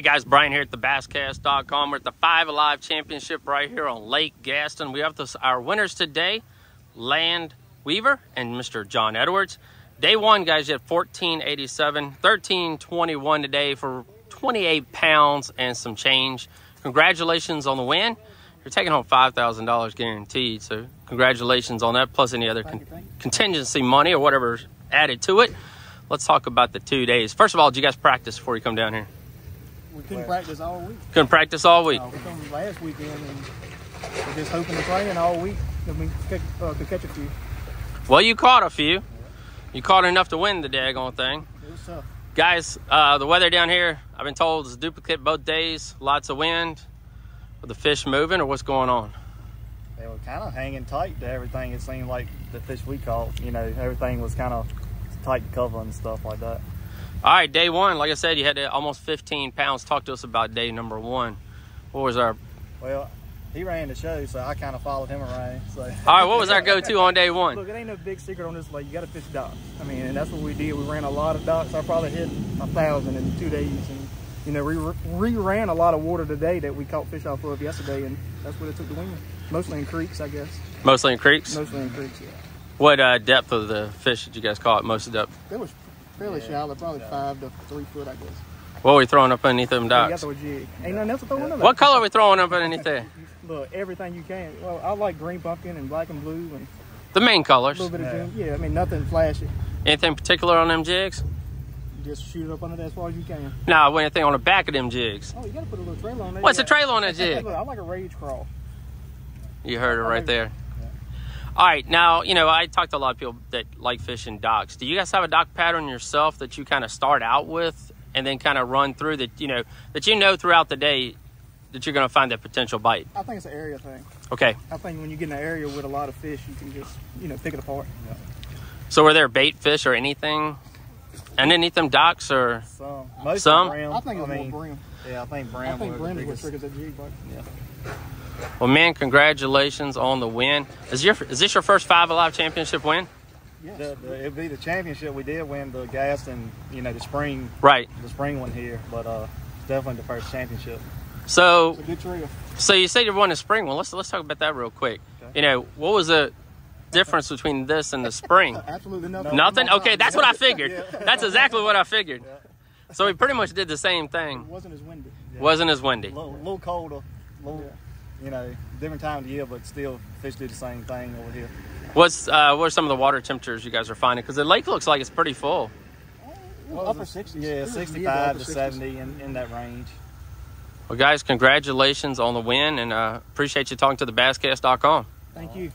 guys, Brian here at the Basscast.com. We're at the Five Alive Championship right here on Lake Gaston. We have this, our winners today, Land Weaver and Mr. John Edwards. Day one, guys, you had 1487, 1321 today for 28 pounds and some change. Congratulations on the win. You're taking home $5,000 guaranteed, so congratulations on that, plus any other con contingency money or whatever added to it. Let's talk about the two days. First of all, did you guys practice before you come down here? We couldn't practice all week. Couldn't practice all week. Uh, we come last weekend and we're just hoping to training all week that we catch, uh, could catch a few. Well, you caught a few. You caught enough to win the daggone thing. It was tough. Guys, uh, the weather down here, I've been told is duplicate both days. Lots of wind. Are the fish moving or what's going on? They were kind of hanging tight to everything. It seemed like the fish we caught, you know, everything was kind of tight cover and stuff like that. All right, day one, like I said, you had almost 15 pounds. Talk to us about day number one. What was our, Well, he ran the show, so I kind of followed him around. So. all right, what was our go-to on day one? Look, it ain't no big secret on this lake. You got to fish docks. I mean, and that's what we did. We ran a lot of docks. I probably hit a thousand in two days, and you know, we re ran a lot of water today that we caught fish off of yesterday, and that's what it took to win. Mostly in creeks, I guess. Mostly in creeks? Mostly in creeks, yeah. What uh, depth of the fish did you guys caught most of the depth? It was fairly Yeah. shallow, probably Yeah. five to three foot, I guess. What are we throwing up underneath them docks? to jig. Ain't nothing else to throw in there. What color are we throwing up underneath there? Look, everything you can. Well, I like green pumpkin and black and blue and The main colors. a colors. little bit of Yeah. green. Yeah, I mean, nothing flashy. Anything particular on them jigs? Just shoot it up under there as far as you can. Nah, anything on the back of them jigs. Oh, you got to put a little trailer on there. What's You the trailer on that jig? Look, I like a Rage Craw. You heard it right there. All right, now you know I talked to a lot of people that like fishing docks. Do you guys have a dock pattern yourself that you kind of start out with and then kind of run through that? You know that you know throughout the day that you're going to find that potential bite. I think it's an area thing. Okay, I think when you get in an area with a lot of fish, you can just, you know, pick it apart. so were there bait fish or anything underneath them docks or? Some. Most Some? Brim, I think it's I mean, more brim. Yeah, I think Brim I think was brim the is what biggest. triggers that jig bite. Well, man, congratulations on the win. Is your is this your first Five Alive Championship win? Yes. The, the, it'd be the championship. We did win the gas and you know the spring Right. the spring one here, but uh, it's definitely the first championship. So It's a good trail. So you said you won the spring one. Let's let's talk about that real quick. Okay. You know, what was the difference between this and the spring? Absolutely nothing. Nothing. No Okay, that's what I figured. Yeah. That's exactly what I figured. So we pretty much did the same thing. It wasn't as windy. Wasn't as A windy. little, little colder, little, Yeah. You know, different time of the year, but still fish do the same thing over here. What's uh, what are some of the water temperatures you guys are finding? Because the lake looks like it's pretty full. What upper was it? 60s. Yeah, It was mid to 65 to 60s. 70 in, in that range. Well, guys, congratulations on the win, and uh, appreciate you talking to the Basscast.com. Thank you.